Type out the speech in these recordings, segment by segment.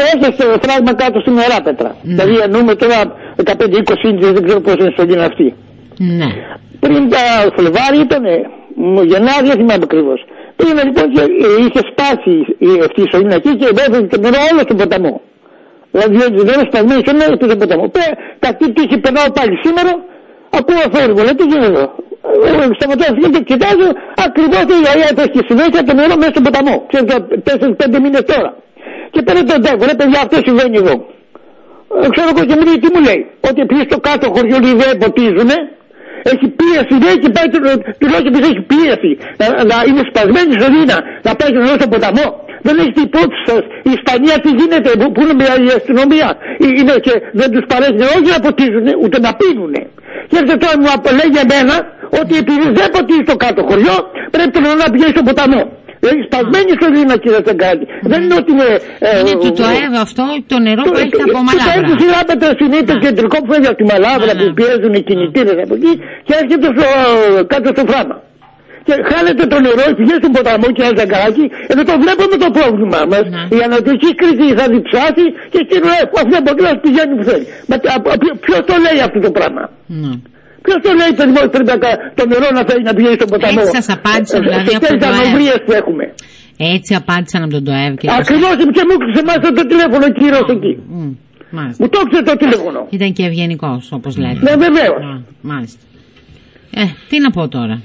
και έφτασε το φράγμα κάτω στην Εράπετρα. Ναι. Δηλαδή εννοούμε τώρα 15-20 ίντζες, δεν ξέρω πόσο είναι σωλήνα αυτή. Ναι. Πριν τα Φλεβάρι ήταν, Γενάρης δεν θυμάμαι ακριβώς. Πριν λοιπόν και, ε, είχε σπάσει η- αυτή η σωλήνα εκεί και έβγαινε το νερό όλο στον ποταμό. Δηλαδή δεν είναι σπασμένη σωλήνα όλο στον ποταμό. Πέ, κάτι τύχη περνάω πάλι σήμερα, ακούω θόρυβο, λέει τι γίνεται εδώ; Ε, Σταματάω αυτή και κοιτάζω ακριβώς η γιαγιά το έχει συνέχεια το νερό μέσα στον ποταμό. Ξέρετε, 4-5 μήνες τώρα. Και πέρα τον τέκο, ρε παιδιά αυτό συμβαίνει εδώ. Ε, ξέρω εγώ και μου λέει τι μου λέει. Ότι επειδή στο κάτω χωριό λέει δεν ποτίζουνε, έχει πίεση, λέει και πάει τουλάχιστον επειδή έχει πίεση. Να, να είναι σπασμένη σωλήνα, να πάει στον στο ποταμό. Δεν έχει την υπόψη σας η Ισπανία τι γίνεται, που, που είναι μια η αστυνομία. Ε, Είναι και δεν τους παρέχει όχι να ποτίζουν, ούτε να πίνουν. Και έρχεται τώρα μου απο- λέει για μένα ότι επειδή δεν ποτίζει στο κάτω χωριό, πρέπει το νερό να πηγαίνει στο ποταμό. Έχει σπασμένη σωλήνα κύριε Τσαγκάλη. Δεν είναι ότι είναι... ε, Είναι του το ε, ΕΒ αυτό το νερό που το- έχετε το- από το- Μαλάβρα. Το σειρά πέτρας είναι το Ναι. κεντρικό που φεύγει από τη Μαλάβρα Ναι, που ναι. πιέζουν οι κινητήρες από εκεί και έρχεται στο, κάτω στο φράμα. Και χάνεται το νερό, πηγαίνει στον ποταμό και ένα ζαγκάκι, εδώ το βλέπουμε το πρόβλημά μας. Ναι. Η Ανατολική Κρήτη θα διψάσει και στην ΟΕΦ αυτή από εκεί να πηγαίνει που θέλει. Μα ποιος το λέει αυτό το πράγμα; Ναι. Ποιος το λέει παιδί μου, πρέπει να κα- το νερό να θέλει να πηγαίνει στον ποταμό; Έτσι σας απάντησαν, Ε, δηλαδή, σε από τέτοιες το ΕΕ. ανοβρίες που έχουμε. Έτσι απάντησαν από τον ΤΟΕΒ και Ακριβώς και μου έκλεισε μάλιστα το τηλέφωνο ο κύριος εκεί. Μμ, Μάλιστα. Μου το έκλεισε το τηλέφωνο. Ήταν και ευγενικός, όπως λέτε. Ναι, βεβαίως. Α, Μάλιστα. Ε, τι να πω τώρα;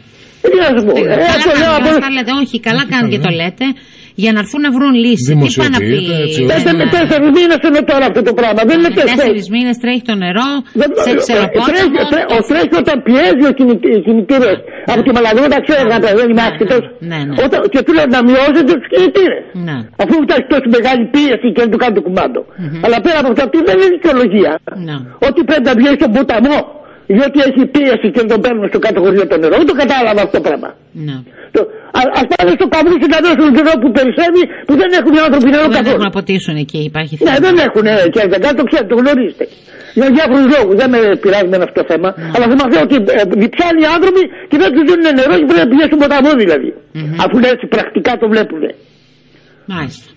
Τι να σου πω. Τι να- Ε, Καλά αυτό λέω κάνετε, από- τα λέτε. Όχι, καλά κάνετε και το λέτε. Για να έρθουν να βρουν λύση. Τι πάνε να πει; Δημοσιοποιείται, έτσι, ώστε- Πέντε με τέσσερις μήνες είναι τώρα αυτό το πράγμα. Δεν είναι Τέσσερις τέσσερις. μήνες τρέχει το νερό Δεν- σε ε, ξεροπόταμο. τρέχει- τρέ- Ο τρέχει όταν πιέζει ο κινητήρες. Από τη μαλαγρό τα ξέρω να δεν είμαι Ναι, άσχετος. ναι, ναι. Και του λέω να μειώσετε τους κινητήρες. Ναι. Αφού υπάρχει τόσο μεγάλη πίεση και δεν του κάνει το κουμάντο. Αλλά πέρα από αυτό αυτή δεν είναι δικαιολογία. Ναι. Ότι πρέπει να βγαίνει στον ποταμό. Διότι έχει πίεση και δεν τον παίρνουν στο κάτω χωριό το νερό. Δεν το κατάλαβα αυτό το πράγμα. Ναι. Το- α- Ας πάνε στο καμπούσι να δώσουν νερό που περισσεύει που δεν έχουν οι άνθρωποι νερό Δεν καθόλου. έχουν να ποτίσουν εκεί, υπάρχει Ναι, θέμα. δεν έχουν και δεν το ξέρετε, το γνωρίζετε. Για διάφορους λόγους. Δεν με πειράζει με αυτό το θέμα. Αλλά θέλω να πω ότι ε, διψάνε οι άνθρωποι και δεν τους δίνουν νερό και πρέπει να πηγαίνουν στον ποταμό δηλαδή. Αφού είναι έτσι πρακτικά το βλέπουν. Μάλιστα.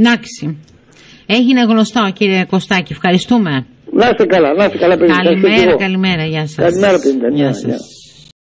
Εντάξει. Έγινε γνωστό, κύριε Κωστάκη. Ευχαριστούμε. Να είστε καλά, να είστε καλά, παιδί. Ευχαριστώ και Καλημέρα, εγώ. καλημέρα. Γεια σας. Καλημέρα, παιδιά. Γεια Γεια, σας. γεια.